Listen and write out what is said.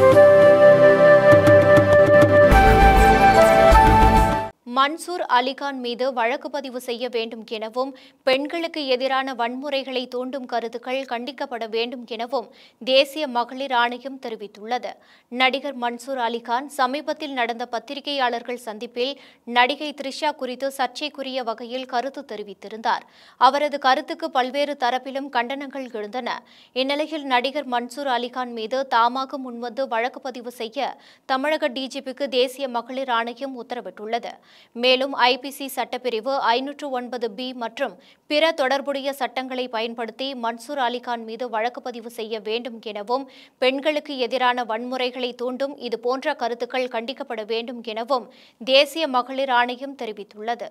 Música Mansoor Ali Khan மீது வழக்கு பதிவு செய்ய வேண்டும் எனவும் பெண்களுக்கு எதிரான வன்முறைகளை தூண்டும் கருத்துக்கள் கண்டிக்கப்பட வேண்டும் எனவும் தேசிய மகளிர் ஆணையம் தெரிவித்துள்ளது. நடிகர் மன்சூர் அலிகான் சமீபத்தில் நடந்த பத்திரிகையாளர்கள் சந்திப்பில் நடிகை த்ரிஷா குறித்து சர்ச்சைக்குரிய வகையில் கருத்து தெரிவித்திருந்தார். அவரது கருத்துக்கு பல்வேறு தரப்பிலும் கண்டனங்கள் எழுந்தன. இந்நிலையில் நடிகர் மன்சூர் அலிகான் மீது தாமாக முன்வந்து வழக்கு பதிவு செய்ய தமிழக டிஜிபிக்கு தேசிய மகளிர் ஆணையம் உத்தரவிட்டுள்ளது. மேலும் ஐபிசி சட்டப்பிரிவு ஐநூற்று ஒன்பது பி மற்றும் பிற தொடர்புடைய சட்டங்களை பயன்படுத்தி மன்சூர் அலிகான் மீது வழக்கு பதிவு செய்ய வேண்டும் எனவும் பெண்களுக்கு எதிரான வன்முறைகளை தூண்டும் இதுபோன்ற கருத்துக்கள் கண்டிக்கப்பட வேண்டும் எனவும் தேசிய மகளிர் ஆணையம் தெரிவித்துள்ளது.